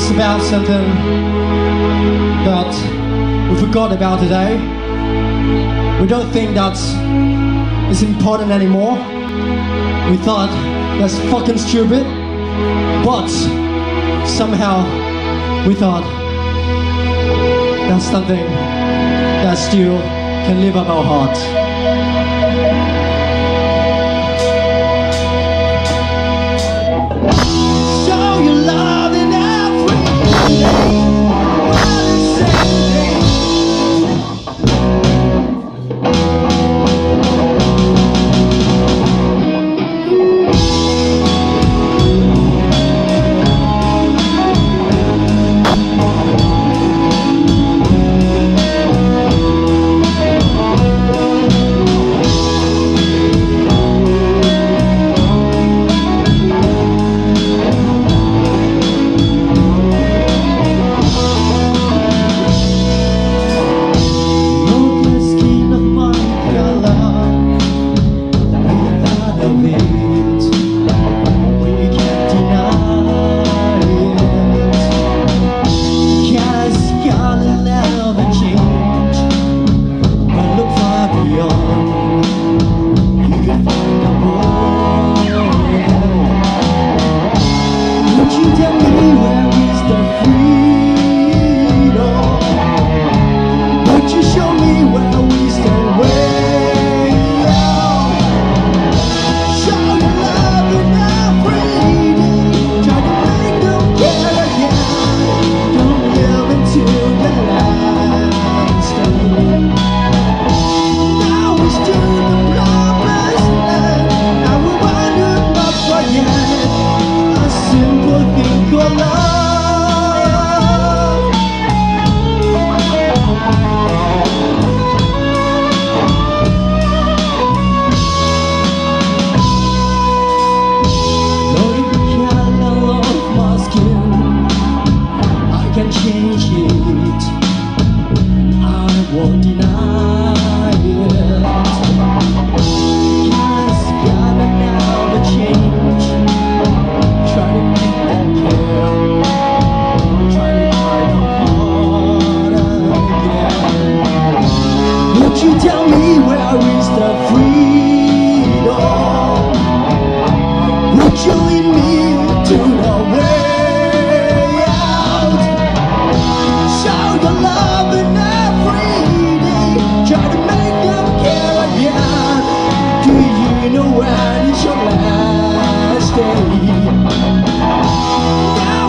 It's about something that we forgot about today. We don't think that it's important anymore. We thought that's fucking stupid, but somehow we thought that's something that still can live up our hearts.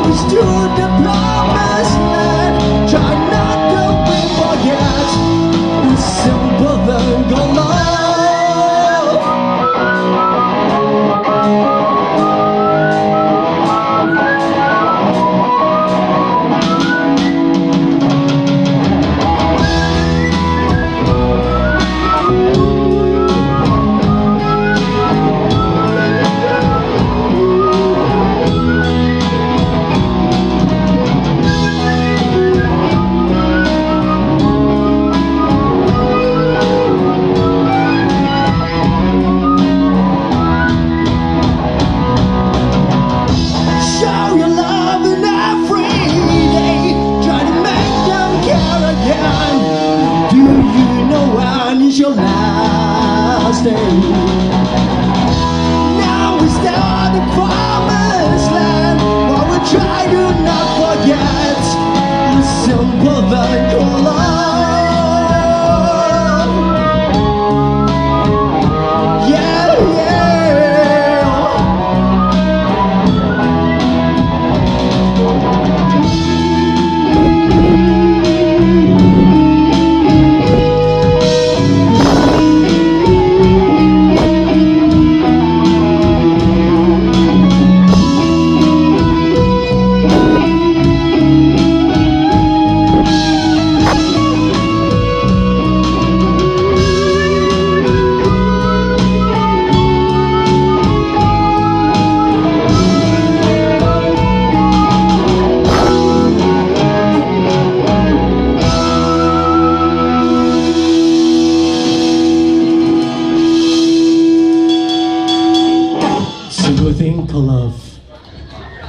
comes to the.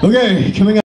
Okay, coming up.